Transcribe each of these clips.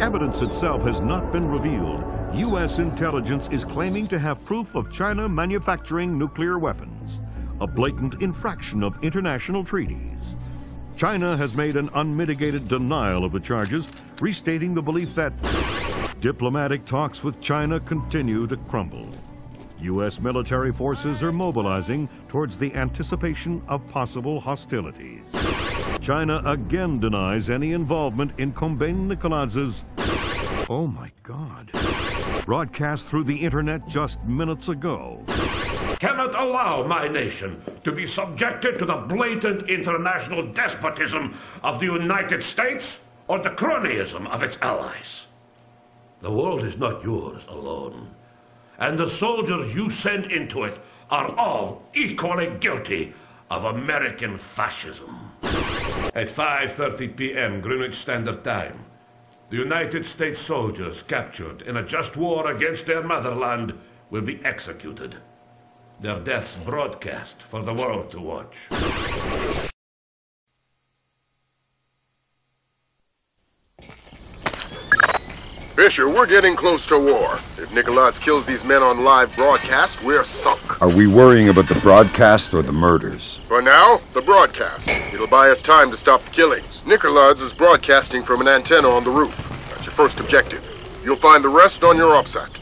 evidence itself has not been revealed, U.S. intelligence is claiming to have proof of China manufacturing nuclear weapons, a blatant infraction of international treaties. China has made an unmitigated denial of the charges, restating the belief that diplomatic talks with China continue to crumble. U.S. military forces are mobilizing towards the anticipation of possible hostilities. China again denies any involvement in Kombayn Nikoladze's, oh my God, broadcast through the internet just minutes ago. Cannot allow my nation to be subjected to the blatant international despotism of the United States or the cronyism of its allies. The world is not yours alone and the soldiers you send into it are all equally guilty of American fascism. At 5.30 p.m. Greenwich Standard Time, the United States soldiers captured in a just war against their motherland will be executed. Their deaths broadcast for the world to watch. Fisher, we're getting close to war. If Nikoladze kills these men on live broadcast, we're sunk. Are we worrying about the broadcast or the murders? For now, the broadcast. It'll buy us time to stop the killings. Nikoladze is broadcasting from an antenna on the roof. That's your first objective. You'll find the rest on your OPSAT.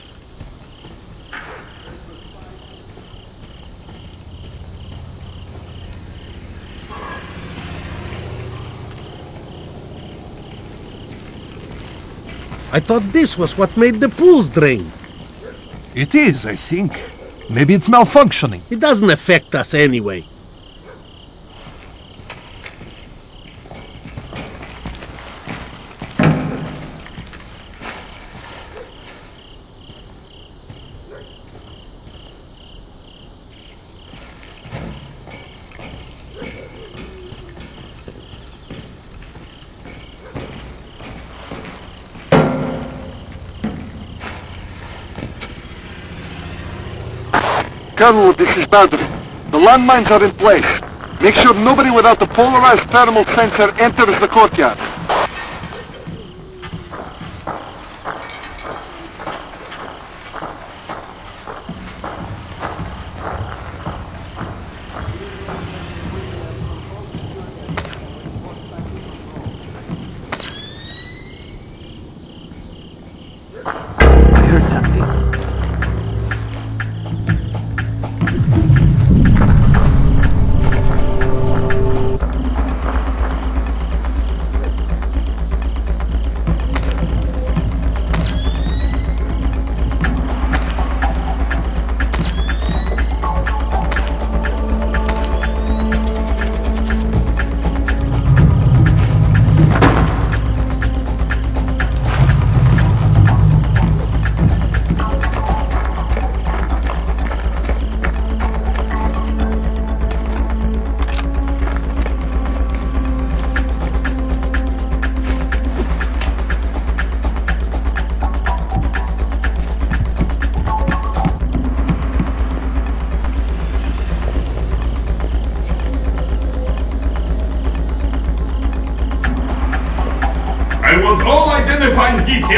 I thought this was what made the pools drain. It is, I think. Maybe it's malfunctioning. It doesn't affect us anyway. Colonel, this is Baldry. The landmines are in place. Make sure nobody without the polarized thermal sensor enters the courtyard.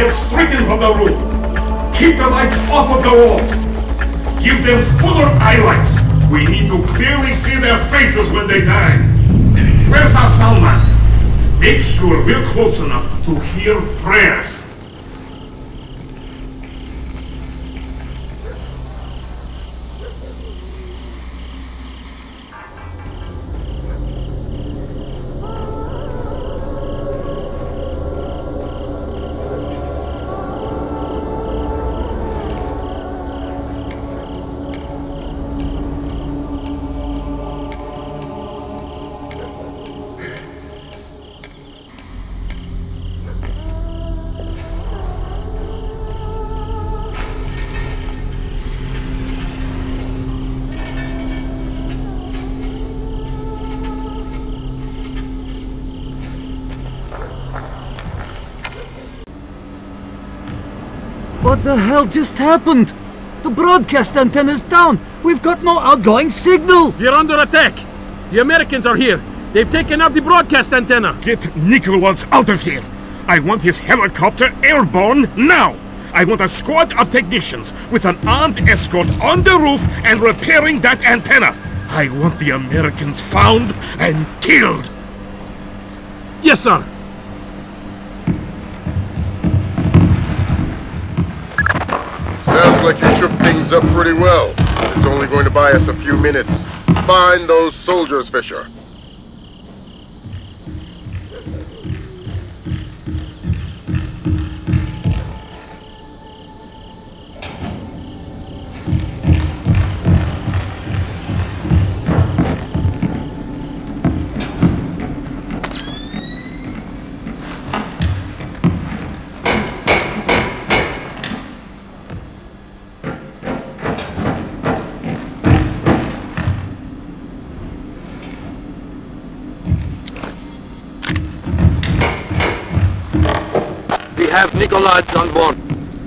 Details stricken from the room. Keep the lights off of the walls. Give them fuller highlights. We need to clearly see their faces when they die. Where's our Salman? Make sure we're close enough to hear prayers. What the hell just happened? The broadcast antenna's down. We've got no outgoing signal. We're under attack. The Americans are here. They've taken out the broadcast antenna. Get Nicholas out of here. I want his helicopter airborne now! I want a squad of technicians with an armed escort on the roof and repairing that antenna. I want the Americans found and killed. Yes, sir. Sounds like you shook things up pretty well. It's only going to buy us a few minutes. Find those soldiers, Fisher. Have Nikolaj on board.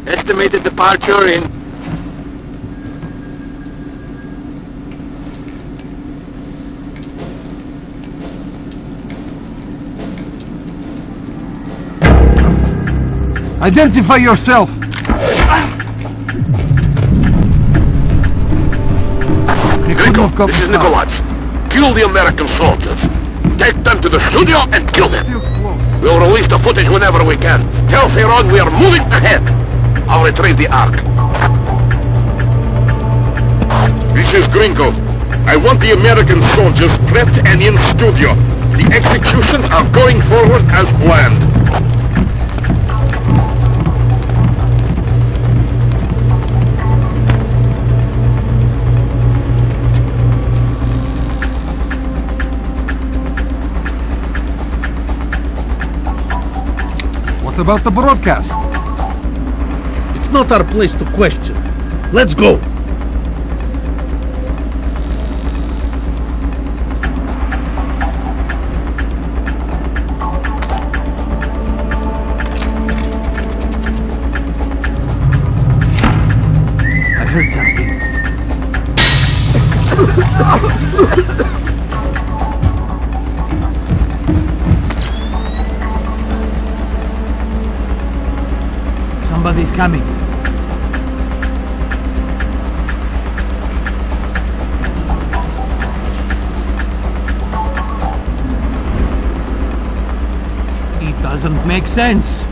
Estimated departure in... Identify yourself! He couldn't Grinko, have got this is the. Nikolaj. Kill the American soldiers. Take them to the studio and kill them. We'll release the footage whenever we can. Tell Theron we are moving ahead. I'll retrieve the Ark. This is Grinko. I want the American soldiers prepped and in studio. The executions are going forward as planned. About the broadcast? It's not our place to question. Let's go. Doesn't make sense.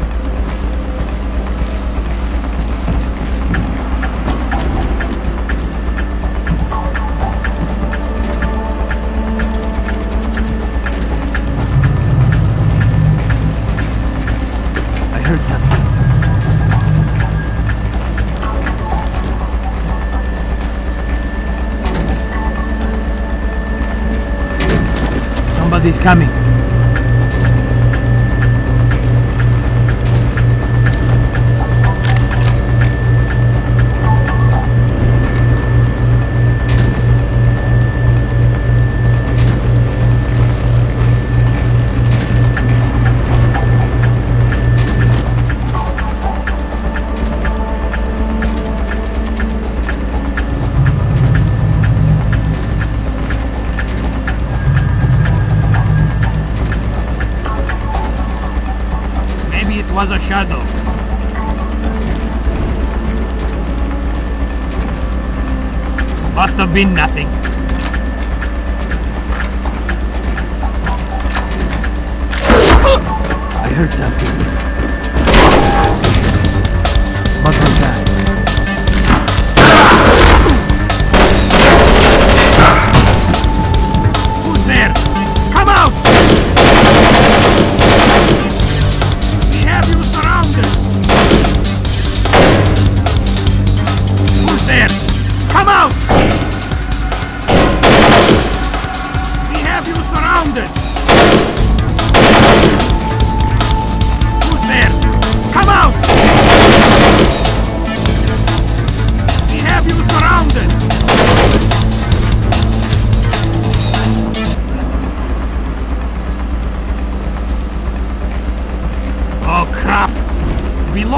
I heard something. Somebody's coming. Must have been nothing. I heard something. What was that?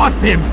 Lost him!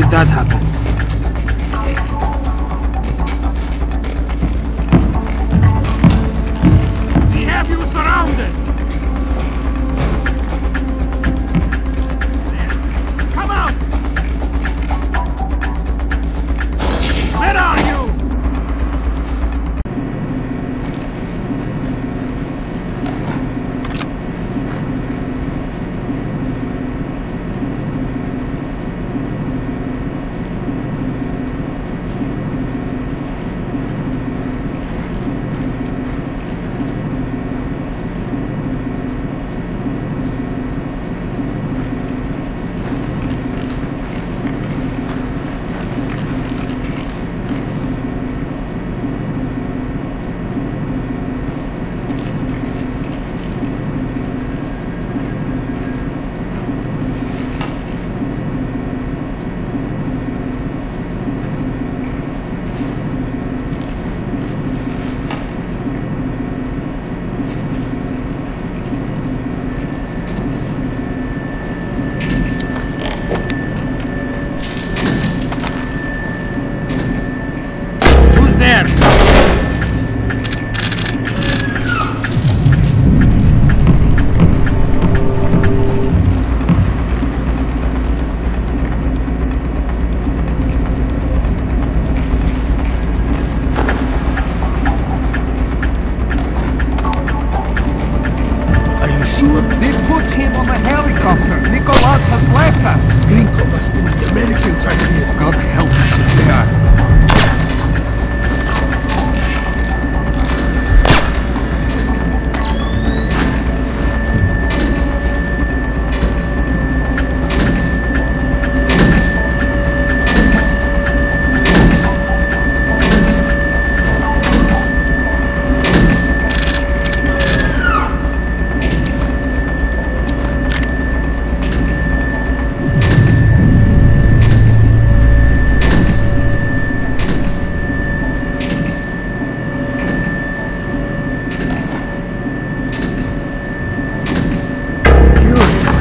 Did that happen?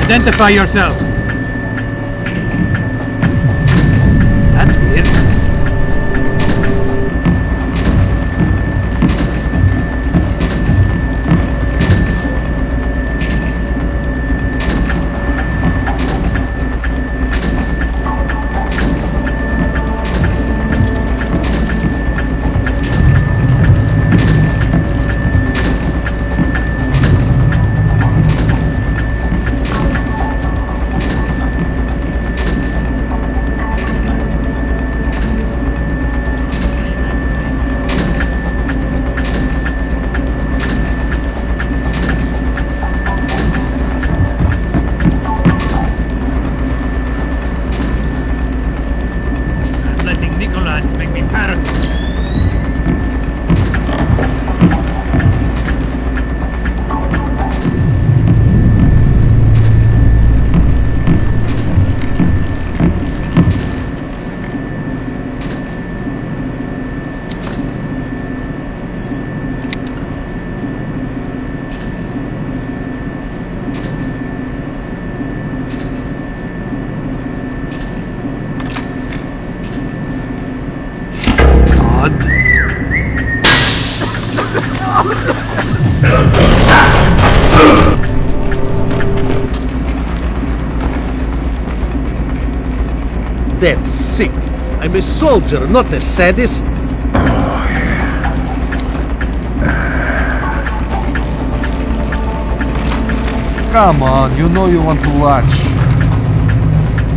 Identify yourself. That's sick. I'm a soldier, not a sadist. Come on, you know you want to watch.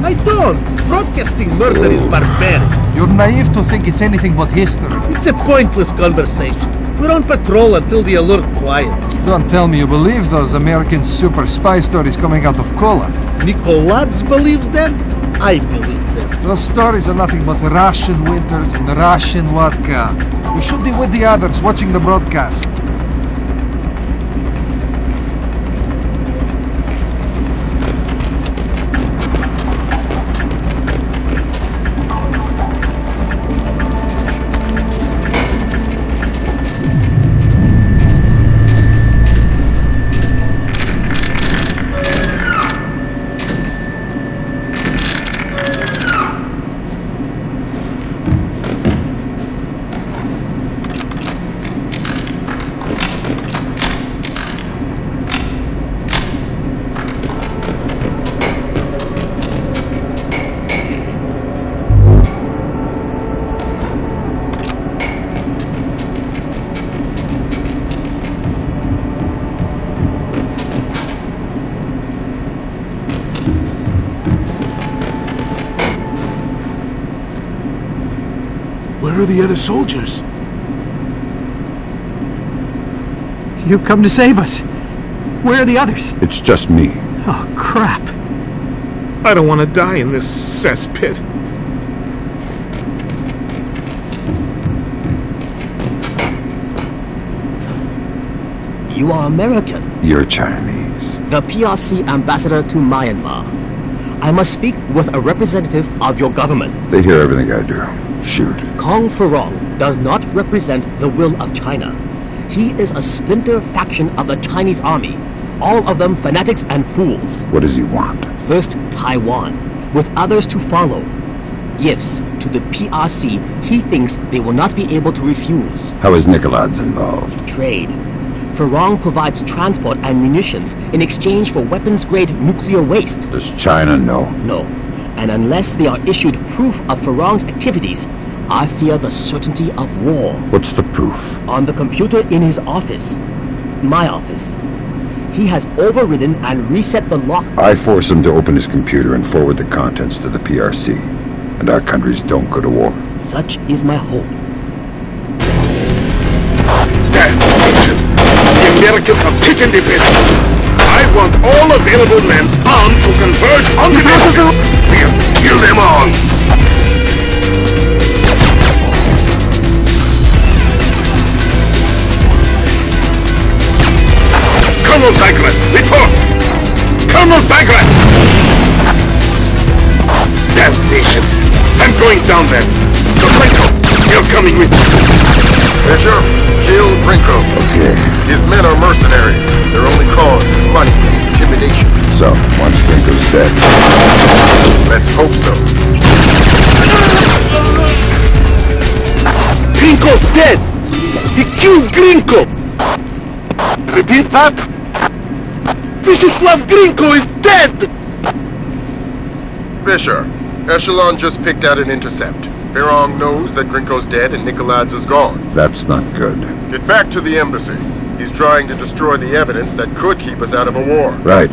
I don't. Broadcasting murder is barbaric. You're naive to think it's anything but history. It's a pointless conversation. We're on patrol until the alert quiets. Don't tell me you believe those American super spy stories coming out of Kola. Nicolaz believes them. I believe. Those stories are nothing but Russian winters and Russian vodka. We should be with the others watching the broadcast. Are the other soldiers? You've come to save us. Where are the others? It's just me. Oh, crap. I don't want to die in this cesspit. You are American, You're Chinese. the PRC ambassador to Myanmar. I must speak with a representative of your government. They hear everything I do. Shoot. Kong Feirong does not represent the will of China. He is a splinter faction of the Chinese army, all of them fanatics and fools. What does he want? First, Taiwan, with others to follow. Gifts to the PRC he thinks they will not be able to refuse. How is Nikoladze involved? Trade. Feirong provides transport and munitions in exchange for weapons-grade nuclear waste. Does China know? No. And unless they are issued proof of Feirong's activities, I fear the certainty of war. What's the proof? On the computer in his office. My office. He has overridden and reset the lock. I force him to open his computer and forward the contents to the PRC. And our countries don't go to war. Such is my hope. Damn bitches. The Americans have taken the bit. I want all available men armed to converge on the Americans. We'll kill them all. Colonel Bagrat, report! Colonel Bagrat! Damnation! I'm going down there. Domingo, you're coming with me. Fisher, kill Grinko. Okay. His men are mercenaries. Their only cause is money and intimidation. So, once Grinko's dead, Let's hope so. Grinko's dead! He killed Grinko! Repeat that? Vyacheslav Grinko is dead! Fisher, Echelon just picked out an intercept. Feirong knows that Grinko's dead and Nikoladze is gone. that's not good. Get back to the embassy. He's trying to destroy the evidence that could keep us out of a war. Right.